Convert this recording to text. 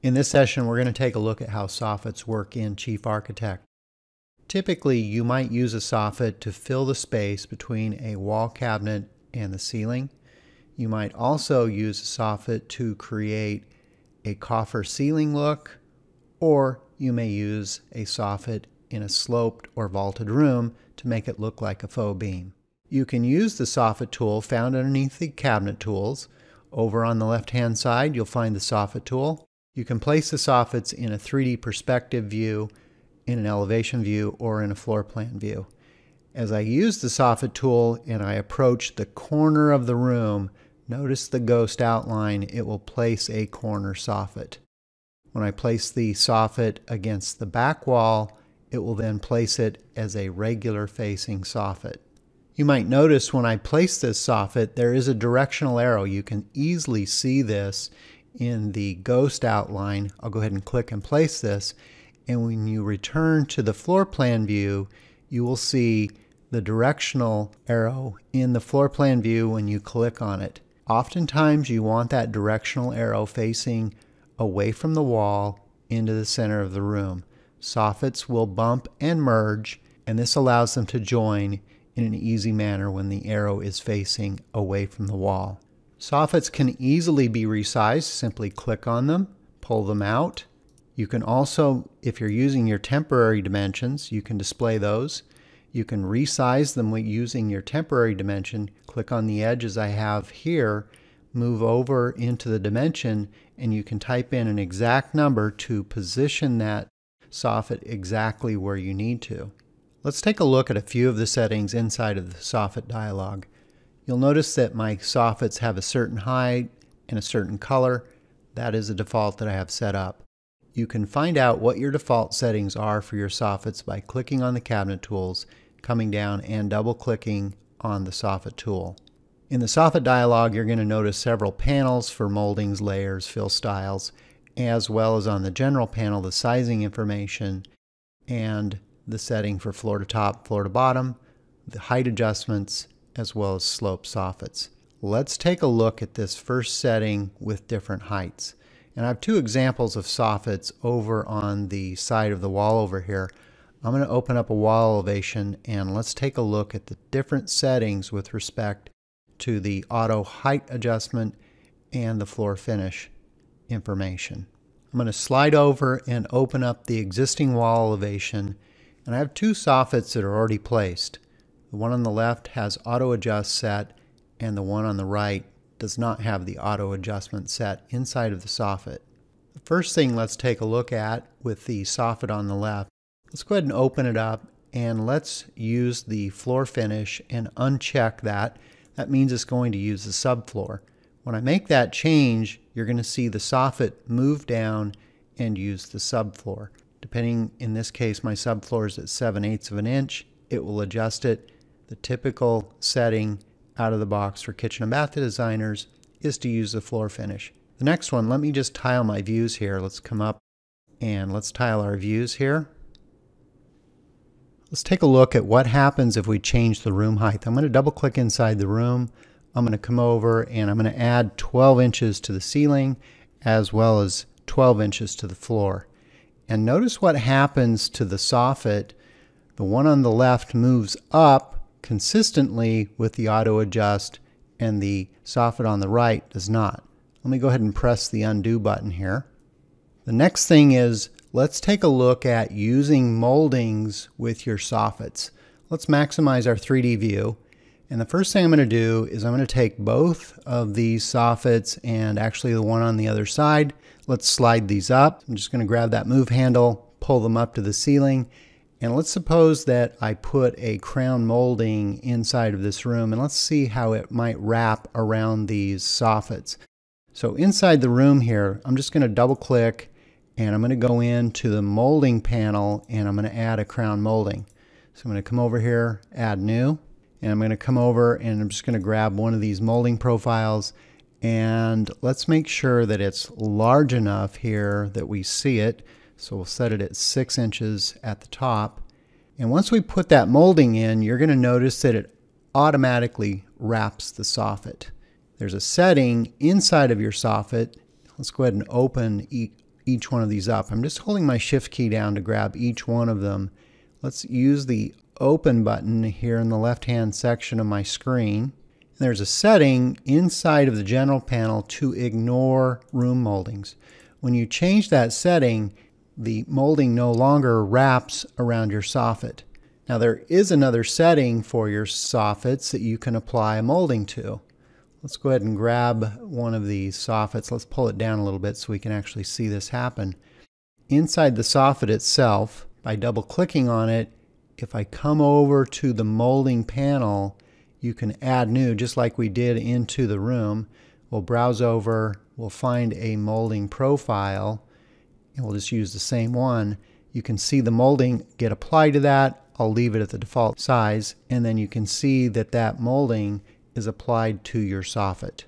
In this session, we're going to take a look at how soffits work in Chief Architect. Typically, you might use a soffit to fill the space between a wall cabinet and the ceiling. You might also use a soffit to create a coffer ceiling look, or you may use a soffit in a sloped or vaulted room to make it look like a faux beam. You can use the soffit tool found underneath the cabinet tools. Over on the left hand side, you'll find the soffit tool. You can place the soffits in a 3D perspective view, in an elevation view, or in a floor plan view. As I use the soffit tool and I approach the corner of the room, notice the ghost outline, it will place a corner soffit. When I place the soffit against the back wall, it will then place it as a regular facing soffit. You might notice when I place this soffit, there is a directional arrow. You can easily see this in the ghost outline. I'll go ahead and click and place this. And when you return to the floor plan view, you will see the directional arrow in the floor plan view when you click on it. Oftentimes you want that directional arrow facing away from the wall into the center of the room. Soffits will bump and merge, and this allows them to join in an easy manner when the arrow is facing away from the wall. Soffits can easily be resized. Simply click on them, pull them out. You can also, if you're using your temporary dimensions, you can display those. You can resize them using your temporary dimension. Click on the edge as I have here, move over into the dimension, and you can type in an exact number to position that soffit exactly where you need to. Let's take a look at a few of the settings inside of the soffit dialog. You'll notice that my soffits have a certain height and a certain color. That is a default that I have set up. You can find out what your default settings are for your soffits by clicking on the cabinet tools, coming down and double clicking on the soffit tool. In the soffit dialog, you're going to notice several panels for moldings, layers, fill styles, as well as on the general panel, the sizing information and the setting for floor to top, floor to bottom, the height adjustments, as well as slope soffits. Let's take a look at this first setting with different heights. And I have two examples of soffits over on the side of the wall over here. I'm going to open up a wall elevation and let's take a look at the different settings with respect to the auto height adjustment and the floor finish information. I'm going to slide over and open up the existing wall elevation and I have two soffits that are already placed. The one on the left has auto adjust set and the one on the right does not have the auto adjustment set inside of the soffit. The first thing let's take a look at with the soffit on the left, let's go ahead and open it up and let's use the floor finish and uncheck that. That means it's going to use the subfloor. When I make that change, you're going to see the soffit move down and use the subfloor. Depending, in this case, my subfloor is at 7 eighths of an inch, it will adjust it the typical setting out of the box for kitchen and bath designers is to use the floor finish. The next one, let me just tile my views here. Let's come up and let's tile our views here. Let's take a look at what happens if we change the room height. I'm going to double click inside the room. I'm going to come over and I'm going to add 12 inches to the ceiling as well as 12 inches to the floor. And notice what happens to the soffit. The one on the left moves up consistently with the auto adjust and the soffit on the right does not. Let me go ahead and press the undo button here. The next thing is let's take a look at using moldings with your soffits. Let's maximize our 3D view. And the first thing I'm going to do is I'm going to take both of these soffits and actually the one on the other side. Let's slide these up. I'm just going to grab that move handle, pull them up to the ceiling, and let's suppose that I put a crown molding inside of this room and let's see how it might wrap around these soffits. So inside the room here, I'm just going to double click and I'm going to go into the molding panel and I'm going to add a crown molding. So I'm going to come over here, add new, and I'm going to come over and I'm just going to grab one of these molding profiles and let's make sure that it's large enough here that we see it. So we'll set it at six inches at the top. And once we put that molding in, you're going to notice that it automatically wraps the soffit. There's a setting inside of your soffit. Let's go ahead and open each one of these up. I'm just holding my shift key down to grab each one of them. Let's use the open button here in the left hand section of my screen. There's a setting inside of the general panel to ignore room moldings. When you change that setting, the molding no longer wraps around your soffit. Now there is another setting for your soffits that you can apply a molding to. Let's go ahead and grab one of these soffits. Let's pull it down a little bit so we can actually see this happen. Inside the soffit itself, by double clicking on it, if I come over to the molding panel, you can add new just like we did into the room. We'll browse over, we'll find a molding profile, and we'll just use the same one. You can see the molding get applied to that. I'll leave it at the default size, and then you can see that that molding is applied to your soffit.